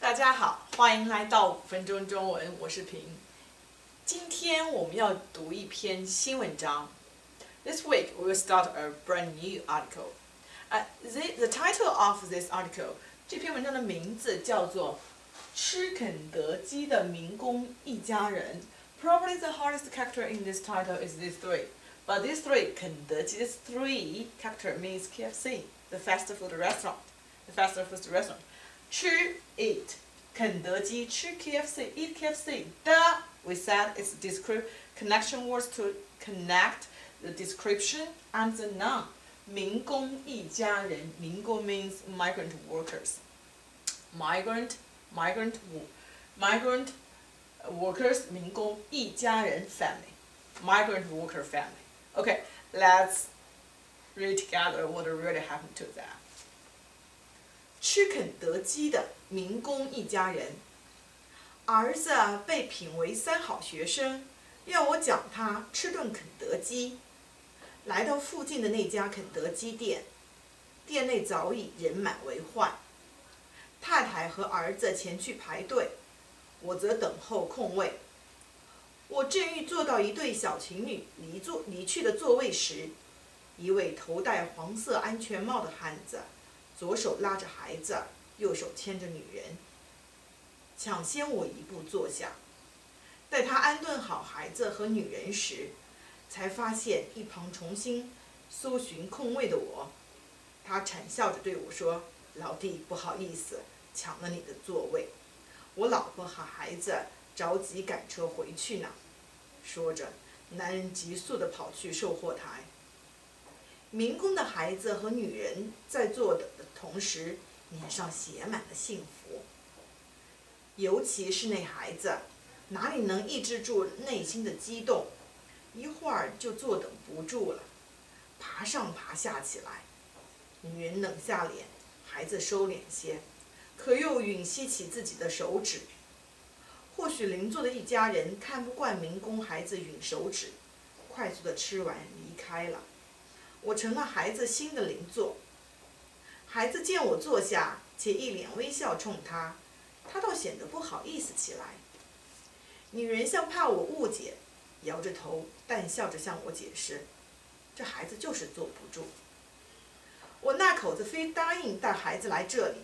大家好，欢迎来到五分钟中文，我是平。今天我们要读一篇新文章。This week we will start a brand new article. Uh, the, the title of this article 这篇文章的名字叫做《吃肯德基的民工一家人》。Probably the hardest character in this title is these three. But these three, 肯德基, this three character means KFC, the fast food restaurant. The fast food restaurant. 吃 eat 肯德基吃 KFC eat KFC 的 we said it's describe connection words to connect the description and the noun 民工一家人民工 means migrant workers migrant migrant migrant workers 民工一家人 family migrant worker family okay let's read together what really happened to them 吃肯德基的民工一家人，儿子被评为三好学生，要我讲他吃顿肯德基。来到附近的那家肯德基店，店内早已人满为患。太太和儿子前去排队，我则等候空位。我正欲坐到一对小情侣离座离去的座位时，一位头戴黄色安全帽的汉子。左手拉着孩子，右手牵着女人，抢先我一步坐下。待他安顿好孩子和女人时，才发现一旁重新搜寻空位的我。他惨笑着对我说：“老弟，不好意思，抢了你的座位。我老婆和孩子着急赶车回去呢。”说着，男人急速地跑去售货台。民工的孩子和女人在座的同时，脸上写满了幸福。尤其是那孩子，哪里能抑制住内心的激动？一会儿就坐等不住了，爬上爬下起来。女人冷下脸，孩子收敛些，可又吮吸起自己的手指。或许邻座的一家人看不惯民工孩子吮手指，快速的吃完离开了。我成了孩子新的邻座。孩子见我坐下，且一脸微笑冲他，他倒显得不好意思起来。女人像怕我误解，摇着头，淡笑着向我解释：“这孩子就是坐不住。”我那口子非答应带孩子来这里，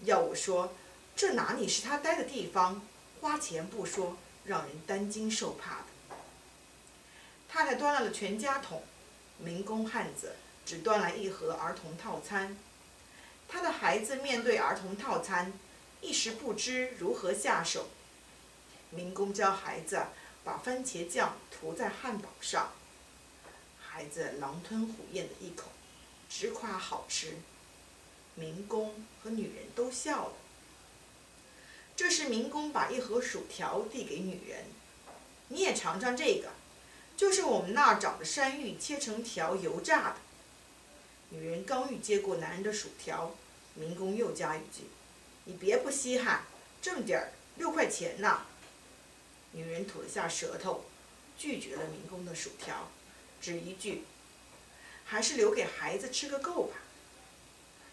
要我说：“这哪里是他待的地方？花钱不说，让人担惊受怕的。”太太端来了全家桶。民工汉子只端来一盒儿童套餐，他的孩子面对儿童套餐，一时不知如何下手。民工教孩子把番茄酱涂在汉堡上，孩子狼吞虎咽的一口，直夸好吃。民工和女人都笑了。这时，民工把一盒薯条递给女人：“你也尝尝这个。”就是我们那儿长的山芋，切成条油炸的。女人刚欲接过男人的薯条，民工又加一句：“你别不稀罕，这么点儿，六块钱呢。”女人吐了下舌头，拒绝了民工的薯条，只一句：“还是留给孩子吃个够吧。”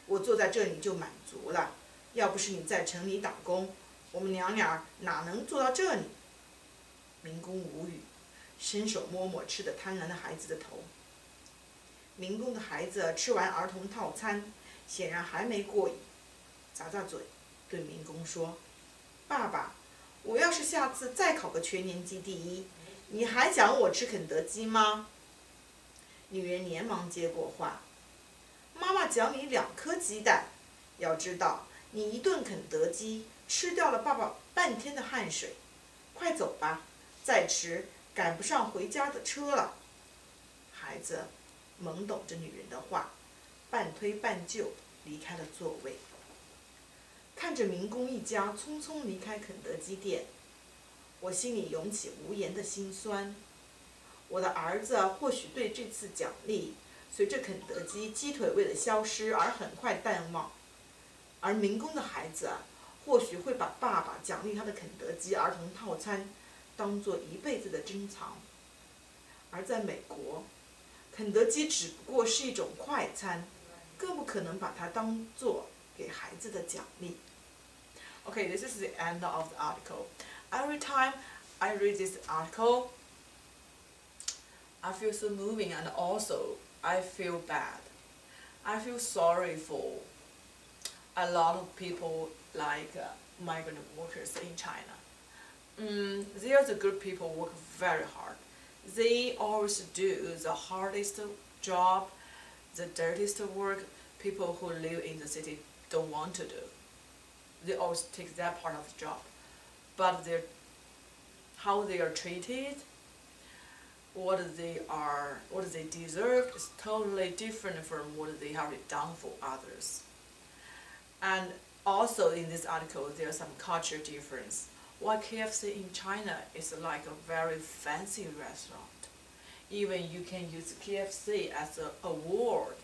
我坐在这里就满足了。要不是你在城里打工，我们娘俩哪能坐到这里？民工无语。伸手摸摸吃的贪婪的孩子的头。民工的孩子吃完儿童套餐，显然还没过瘾，咂咂嘴，对民工说：“爸爸，我要是下次再考个全年级第一，你还奖我吃肯德基吗？”女人连忙接过话：“妈妈奖你两颗鸡蛋。要知道，你一顿肯德基吃掉了爸爸半天的汗水。快走吧，再迟。”赶不上回家的车了。孩子懵懂着女人的话，半推半就离开了座位。看着民工一家匆匆离开肯德基店，我心里涌起无言的心酸。我的儿子或许对这次奖励随着肯德基鸡腿味的消失而很快淡忘，而民工的孩子或许会把爸爸奖励他的肯德基儿童套餐。当做一辈子的珍藏，而在美国，肯德基只不过是一种快餐，更不可能把它当做给孩子的奖励。 Okay, this is the end of the article. Every time I read this article, I feel so moving and also I feel bad. I feel sorry for a lot of people like uh, migrant workers in China. Mm, they are the good people work very hard. They always do the hardest job, the dirtiest work people who live in the city don't want to do. They always take that part of the job. But they how they are treated, what they are, what they deserve is totally different from what they have done for others. And also in this article, there's some culture difference. Why KFC in China is like a very fancy restaurant. Even you can use KFC as an award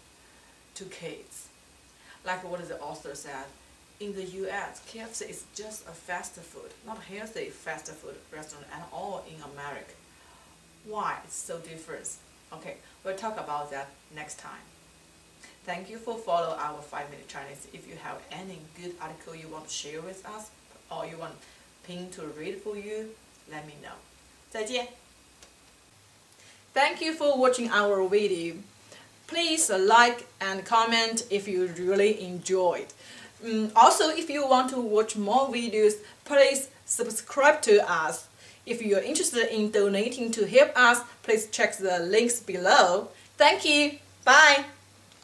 to kids. Like what the author said, in the US, KFC is just a fast food, not healthy fast food restaurant at all in America. Why it's so different? Okay, we'll talk about that next time. Thank you for follow our 5 Minute Chinese. If you have any good article you want to share with us or you want Ping to read for you, let me know. 再见. Thank you for watching our video. Please like and comment if you really enjoyed. Um, also, if you want to watch more videos, please subscribe to us. If you are interested in donating to help us, please check the links below. Thank you. Bye.